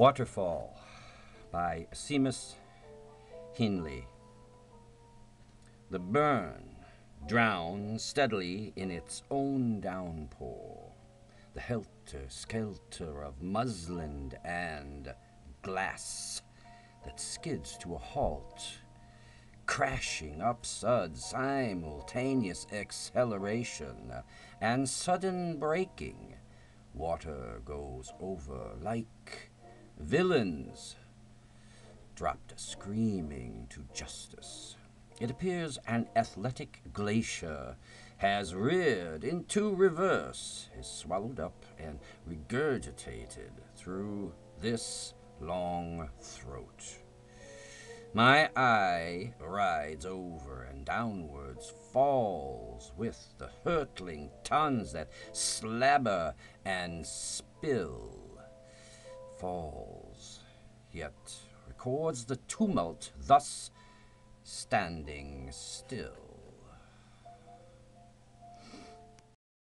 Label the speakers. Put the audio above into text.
Speaker 1: Waterfall by Seamus Hinley. The burn drowns steadily in its own downpour, the helter skelter of muslin and glass that skids to a halt, crashing up suds, simultaneous acceleration, and sudden breaking. Water goes over like villains dropped screaming to justice. It appears an athletic glacier has reared into reverse, is swallowed up and regurgitated through this long throat. My eye rides over and downwards, falls with the hurtling tons that slabber and spill, falls, yet records the tumult thus standing still.